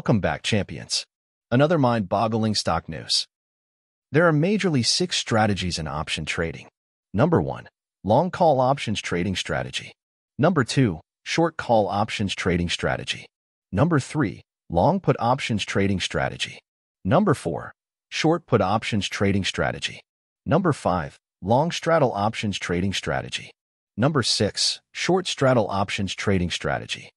Welcome back, champions. Another mind-boggling stock news. There are majorly six strategies in option trading. Number one, long call options trading strategy. Number two, short call options trading strategy. Number three, long put options trading strategy. Number four, short put options trading strategy. Number five, long straddle options trading strategy. Number six, short straddle options trading strategy.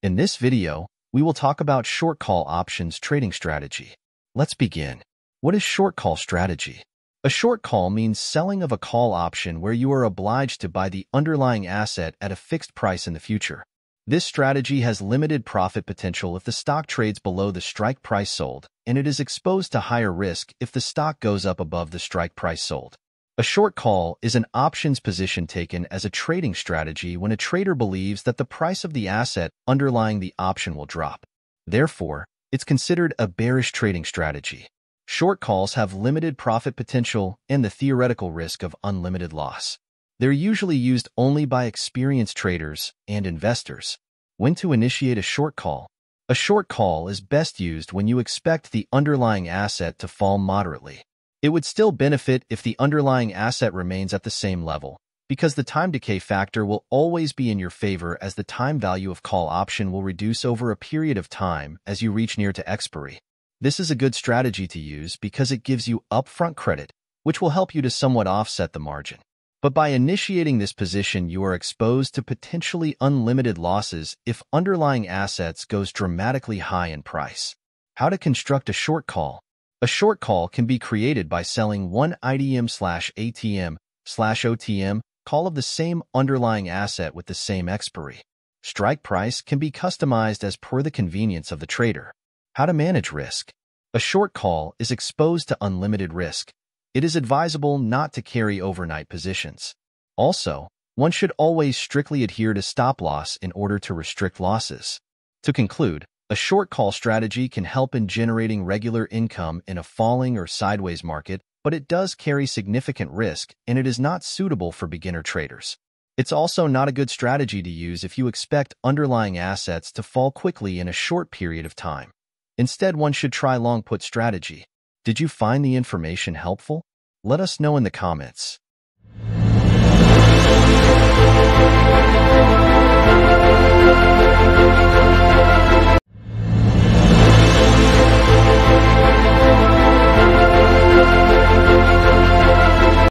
In this video, we will talk about short call options trading strategy. Let's begin. What is short call strategy? A short call means selling of a call option where you are obliged to buy the underlying asset at a fixed price in the future. This strategy has limited profit potential if the stock trades below the strike price sold, and it is exposed to higher risk if the stock goes up above the strike price sold. A short call is an options position taken as a trading strategy when a trader believes that the price of the asset underlying the option will drop. Therefore, it's considered a bearish trading strategy. Short calls have limited profit potential and the theoretical risk of unlimited loss. They're usually used only by experienced traders and investors. When to initiate a short call? A short call is best used when you expect the underlying asset to fall moderately. It would still benefit if the underlying asset remains at the same level, because the time decay factor will always be in your favor as the time value of call option will reduce over a period of time as you reach near to expiry. This is a good strategy to use because it gives you upfront credit, which will help you to somewhat offset the margin. But by initiating this position, you are exposed to potentially unlimited losses if underlying assets goes dramatically high in price. How to construct a short call a short call can be created by selling one ITM slash ATM slash OTM call of the same underlying asset with the same expiry. Strike price can be customized as per the convenience of the trader. How to manage risk. A short call is exposed to unlimited risk. It is advisable not to carry overnight positions. Also, one should always strictly adhere to stop loss in order to restrict losses. To conclude, a short call strategy can help in generating regular income in a falling or sideways market, but it does carry significant risk and it is not suitable for beginner traders. It's also not a good strategy to use if you expect underlying assets to fall quickly in a short period of time. Instead, one should try long put strategy. Did you find the information helpful? Let us know in the comments.